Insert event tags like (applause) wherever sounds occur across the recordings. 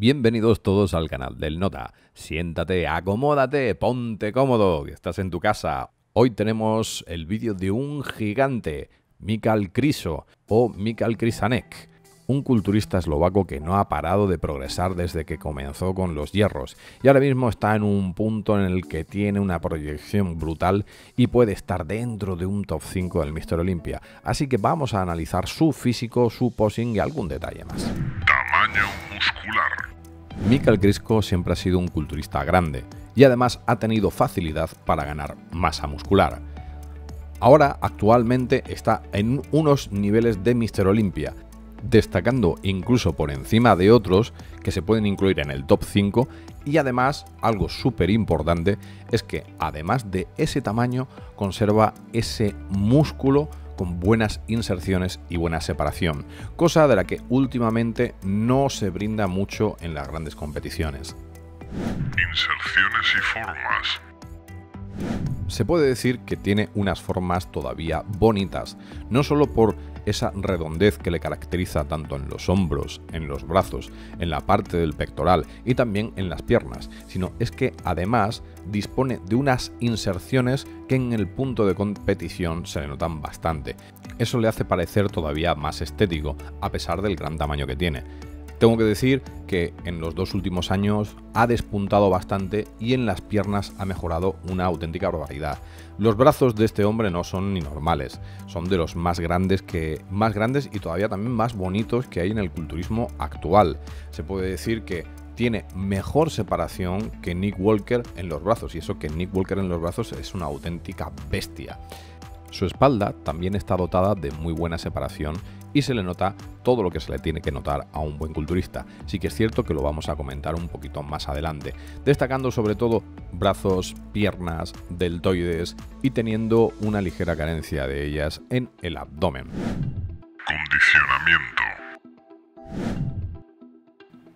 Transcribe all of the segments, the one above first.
Bienvenidos todos al canal del Nota. Siéntate, acomódate, ponte cómodo, que estás en tu casa. Hoy tenemos el vídeo de un gigante, Mikal Kriso o Mikal Krisanek un culturista eslovaco que no ha parado de progresar desde que comenzó con los hierros y ahora mismo está en un punto en el que tiene una proyección brutal y puede estar dentro de un top 5 del Mister Olympia. Así que vamos a analizar su físico, su posing y algún detalle más. Tamaño muscular. Mikael Grisco siempre ha sido un culturista grande y además ha tenido facilidad para ganar masa muscular. Ahora, actualmente, está en unos niveles de Mister Olympia destacando incluso por encima de otros que se pueden incluir en el top 5 y además algo súper importante es que además de ese tamaño conserva ese músculo con buenas inserciones y buena separación, cosa de la que últimamente no se brinda mucho en las grandes competiciones. Inserciones y formas. Se puede decir que tiene unas formas todavía bonitas, no solo por esa redondez que le caracteriza tanto en los hombros, en los brazos, en la parte del pectoral y también en las piernas, sino es que además dispone de unas inserciones que en el punto de competición se le notan bastante. Eso le hace parecer todavía más estético, a pesar del gran tamaño que tiene. Tengo que decir que en los dos últimos años ha despuntado bastante y en las piernas ha mejorado una auténtica barbaridad. Los brazos de este hombre no son ni normales, son de los más grandes que más grandes y todavía también más bonitos que hay en el culturismo actual. Se puede decir que tiene mejor separación que Nick Walker en los brazos y eso que Nick Walker en los brazos es una auténtica bestia. Su espalda también está dotada de muy buena separación y se le nota todo lo que se le tiene que notar a un buen culturista. Sí que es cierto que lo vamos a comentar un poquito más adelante, destacando sobre todo brazos, piernas, deltoides y teniendo una ligera carencia de ellas en el abdomen. Condicionamiento.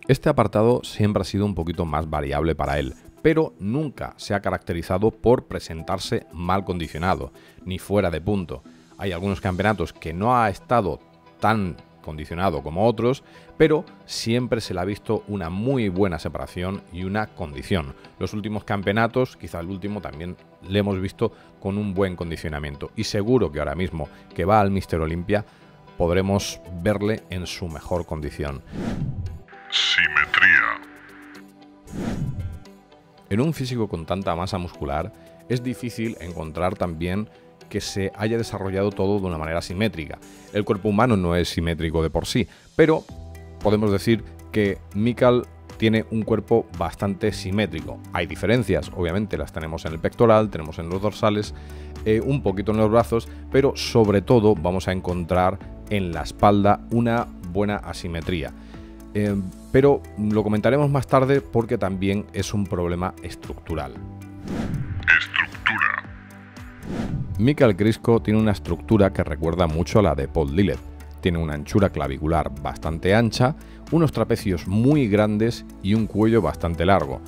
Este apartado siempre ha sido un poquito más variable para él, pero nunca se ha caracterizado por presentarse mal condicionado, ni fuera de punto. Hay algunos campeonatos que no ha estado tan condicionado como otros, pero siempre se le ha visto una muy buena separación y una condición. Los últimos campeonatos, quizá el último también le hemos visto con un buen condicionamiento y seguro que ahora mismo que va al Mister Olympia podremos verle en su mejor condición. Simetría. En un físico con tanta masa muscular es difícil encontrar también que se haya desarrollado todo de una manera simétrica. El cuerpo humano no es simétrico de por sí, pero podemos decir que Mikal tiene un cuerpo bastante simétrico. Hay diferencias, obviamente las tenemos en el pectoral, tenemos en los dorsales, eh, un poquito en los brazos, pero sobre todo vamos a encontrar en la espalda una buena asimetría. Eh, pero lo comentaremos más tarde porque también es un problema estructural. Mikael Crisco tiene una estructura que recuerda mucho a la de Paul Lillet. Tiene una anchura clavicular bastante ancha, unos trapecios muy grandes y un cuello bastante largo,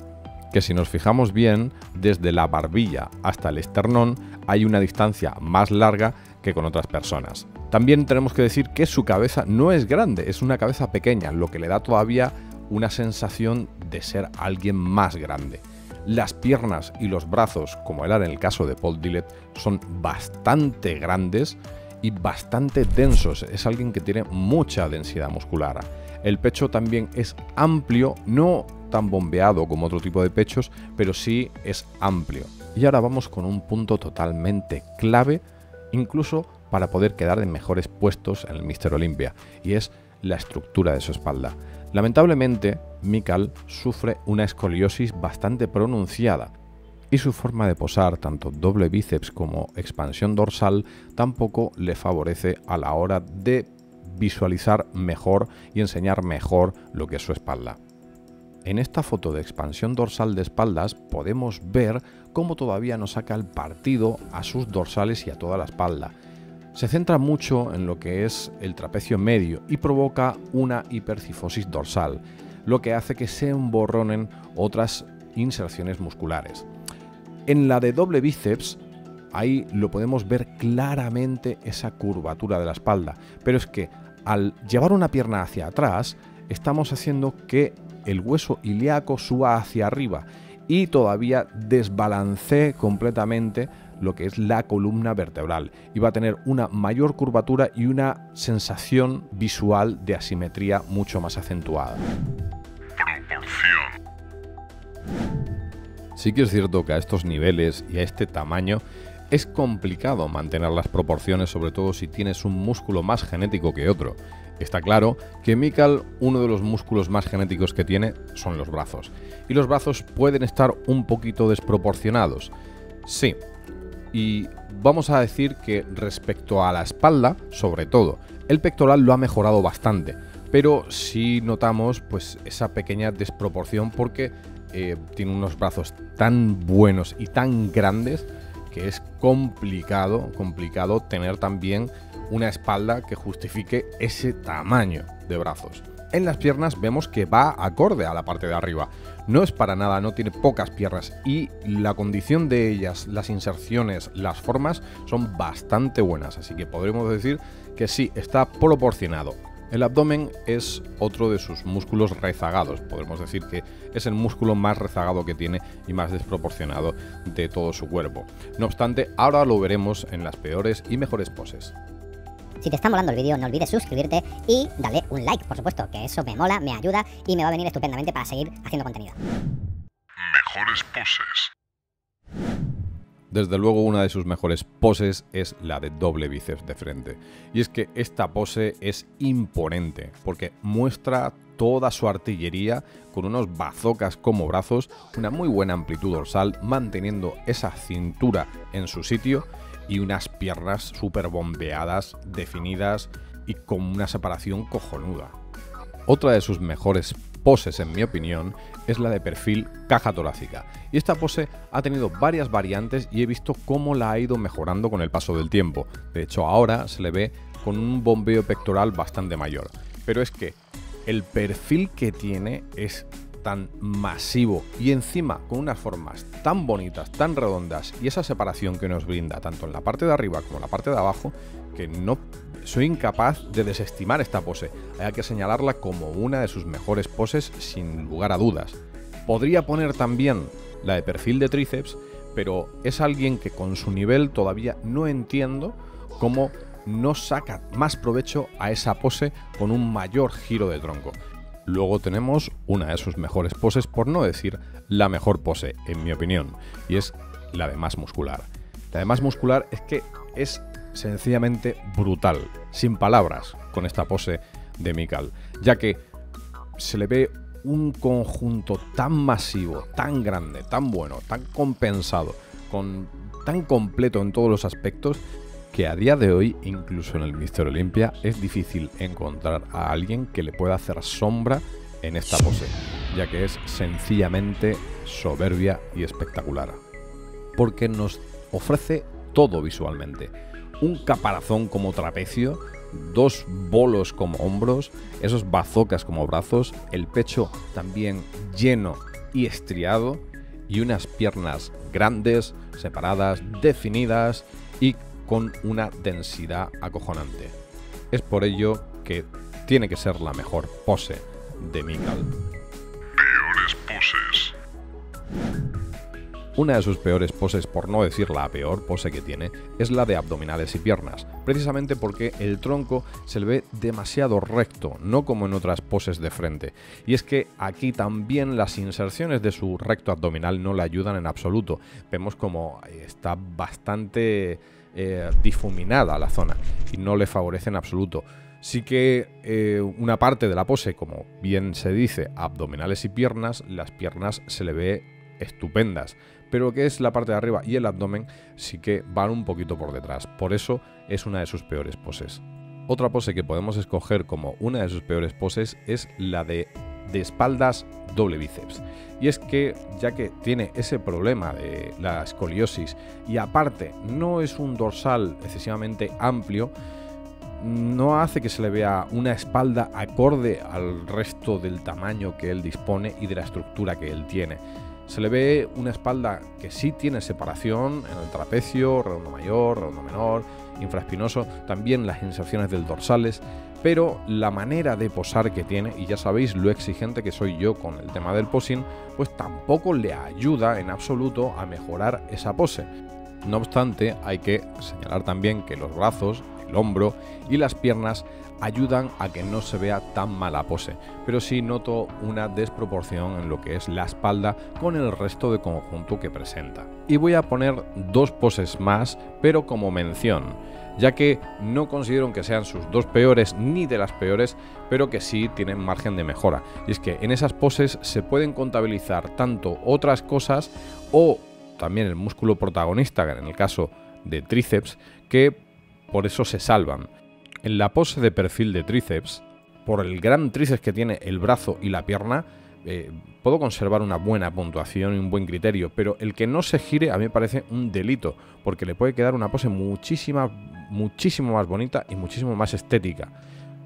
que si nos fijamos bien, desde la barbilla hasta el esternón hay una distancia más larga que con otras personas. También tenemos que decir que su cabeza no es grande, es una cabeza pequeña, lo que le da todavía una sensación de ser alguien más grande. Las piernas y los brazos, como era en el caso de Paul Dillett, son bastante grandes y bastante densos. Es alguien que tiene mucha densidad muscular. El pecho también es amplio, no tan bombeado como otro tipo de pechos, pero sí es amplio. Y ahora vamos con un punto totalmente clave, incluso para poder quedar en mejores puestos en el Mister Olympia, y es la estructura de su espalda. Lamentablemente, Mikal sufre una escoliosis bastante pronunciada y su forma de posar, tanto doble bíceps como expansión dorsal, tampoco le favorece a la hora de visualizar mejor y enseñar mejor lo que es su espalda. En esta foto de expansión dorsal de espaldas podemos ver cómo todavía no saca el partido a sus dorsales y a toda la espalda, se centra mucho en lo que es el trapecio medio y provoca una hipercifosis dorsal, lo que hace que se emborronen otras inserciones musculares. En la de doble bíceps, ahí lo podemos ver claramente esa curvatura de la espalda, pero es que al llevar una pierna hacia atrás, estamos haciendo que el hueso ilíaco suba hacia arriba y todavía desbalancee completamente lo que es la columna vertebral y va a tener una mayor curvatura y una sensación visual de asimetría mucho más acentuada. Sí que es cierto que a estos niveles y a este tamaño es complicado mantener las proporciones, sobre todo si tienes un músculo más genético que otro. Está claro que Mikal, uno de los músculos más genéticos que tiene son los brazos. Y los brazos pueden estar un poquito desproporcionados. Sí. Y vamos a decir que respecto a la espalda, sobre todo, el pectoral lo ha mejorado bastante. Pero sí notamos pues esa pequeña desproporción porque eh, tiene unos brazos tan buenos y tan grandes que es complicado, complicado tener también una espalda que justifique ese tamaño de brazos. En las piernas vemos que va acorde a la parte de arriba. No es para nada, no tiene pocas piernas y la condición de ellas, las inserciones, las formas son bastante buenas, así que podremos decir que sí, está proporcionado. El abdomen es otro de sus músculos rezagados, podemos decir que es el músculo más rezagado que tiene y más desproporcionado de todo su cuerpo. No obstante, ahora lo veremos en las peores y mejores poses. Si te está molando el vídeo, no olvides suscribirte y darle un like, por supuesto, que eso me mola, me ayuda y me va a venir estupendamente para seguir haciendo contenido. Mejores poses. Desde luego una de sus mejores poses es la de doble bíceps de frente. Y es que esta pose es imponente porque muestra toda su artillería con unos bazocas como brazos, una muy buena amplitud dorsal, manteniendo esa cintura en su sitio y unas piernas súper bombeadas, definidas y con una separación cojonuda. Otra de sus mejores poses, en mi opinión, es la de perfil caja torácica. Y esta pose ha tenido varias variantes y he visto cómo la ha ido mejorando con el paso del tiempo. De hecho, ahora se le ve con un bombeo pectoral bastante mayor. Pero es que el perfil que tiene es tan masivo y encima con unas formas tan bonitas, tan redondas y esa separación que nos brinda tanto en la parte de arriba como en la parte de abajo que no soy incapaz de desestimar esta pose. Hay que señalarla como una de sus mejores poses sin lugar a dudas. Podría poner también la de perfil de tríceps, pero es alguien que con su nivel todavía no entiendo cómo no saca más provecho a esa pose con un mayor giro de tronco. Luego tenemos una de sus mejores poses, por no decir la mejor pose, en mi opinión, y es la de más muscular. La de más muscular es que es sencillamente brutal, sin palabras, con esta pose de Mikal, ya que se le ve un conjunto tan masivo, tan grande, tan bueno, tan compensado, con tan completo en todos los aspectos, que a día de hoy, incluso en el Mister Olimpia, es difícil encontrar a alguien que le pueda hacer sombra en esta pose, ya que es sencillamente soberbia y espectacular. Porque nos ofrece todo visualmente. Un caparazón como trapecio, dos bolos como hombros, esos bazocas como brazos, el pecho también lleno y estriado, y unas piernas grandes, separadas, definidas y con una densidad acojonante. Es por ello que tiene que ser la mejor pose de Mikal. Peores poses. Una de sus peores poses, por no decir la peor pose que tiene, es la de abdominales y piernas, precisamente porque el tronco se le ve demasiado recto, no como en otras poses de frente. Y es que aquí también las inserciones de su recto abdominal no le ayudan en absoluto. Vemos como está bastante eh, difuminada la zona y no le favorece en absoluto. Sí que eh, una parte de la pose, como bien se dice, abdominales y piernas, las piernas se le ve estupendas, pero que es la parte de arriba y el abdomen sí que van un poquito por detrás, por eso es una de sus peores poses. Otra pose que podemos escoger como una de sus peores poses es la de, de espaldas doble bíceps. Y es que ya que tiene ese problema de la escoliosis y aparte no es un dorsal excesivamente amplio, no hace que se le vea una espalda acorde al resto del tamaño que él dispone y de la estructura que él tiene. Se le ve una espalda que sí tiene separación en el trapecio, redondo mayor, redondo menor, infraespinoso, también las inserciones del dorsales, pero la manera de posar que tiene, y ya sabéis lo exigente que soy yo con el tema del posing, pues tampoco le ayuda en absoluto a mejorar esa pose. No obstante, hay que señalar también que los brazos, el hombro y las piernas ayudan a que no se vea tan mala pose, pero sí noto una desproporción en lo que es la espalda con el resto de conjunto que presenta. Y voy a poner dos poses más, pero como mención ya que no considero que sean sus dos peores ni de las peores, pero que sí tienen margen de mejora. Y es que en esas poses se pueden contabilizar tanto otras cosas o también el músculo protagonista, en el caso de tríceps, que por eso se salvan. En la pose de perfil de tríceps, por el gran tríceps que tiene el brazo y la pierna, eh, puedo conservar una buena puntuación y un buen criterio, pero el que no se gire a mí me parece un delito, porque le puede quedar una pose muchísima, muchísimo más bonita y muchísimo más estética.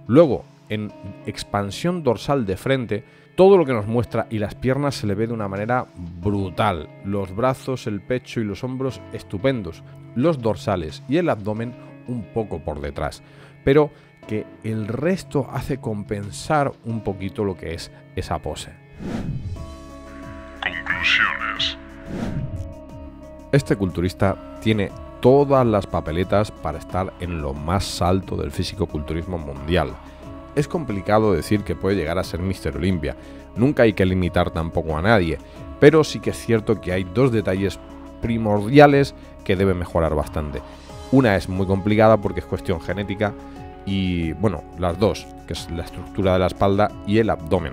Luego, en expansión dorsal de frente, todo lo que nos muestra y las piernas se le ve de una manera brutal. Los brazos, el pecho y los hombros estupendos. Los dorsales y el abdomen un poco por detrás. Pero que el resto hace compensar un poquito lo que es esa pose. Conclusiones. Este culturista tiene todas las papeletas para estar en lo más alto del físico-culturismo mundial. Es complicado decir que puede llegar a ser Mr. Olympia, nunca hay que limitar tampoco a nadie, pero sí que es cierto que hay dos detalles primordiales que debe mejorar bastante. Una es muy complicada porque es cuestión genética y, bueno, las dos, que es la estructura de la espalda y el abdomen.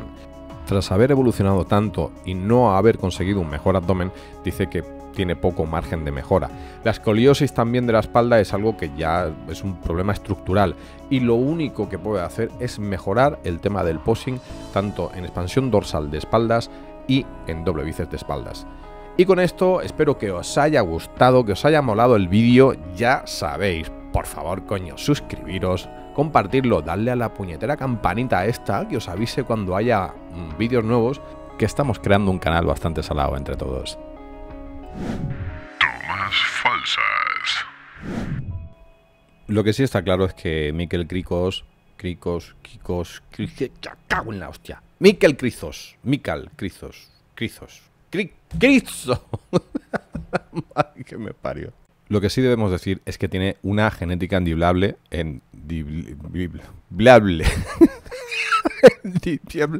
Tras haber evolucionado tanto y no haber conseguido un mejor abdomen, dice que tiene poco margen de mejora. La escoliosis también de la espalda es algo que ya es un problema estructural y lo único que puede hacer es mejorar el tema del posing tanto en expansión dorsal de espaldas y en doble bíceps de espaldas. Y con esto espero que os haya gustado, que os haya molado el vídeo, ya sabéis, por favor coño, suscribiros, compartirlo, darle a la puñetera campanita esta que os avise cuando haya mm, vídeos nuevos, que estamos creando un canal bastante salado entre todos. Tomas falsas. Lo que sí está claro es que Mikel Cricos, Cricos, Cricos, Cricos, cago en la hostia. Mikel Crizos, Mikel Crizos, Crizos, Cri- Crizo. (laughs) Que me parió. Lo que sí debemos decir es que tiene una genética endiblable, endiblable, endiblable,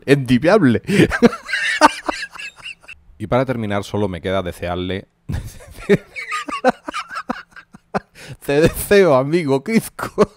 endiblable. Y para terminar, solo me queda desearle. (laughs) Te deseo, amigo Crisco.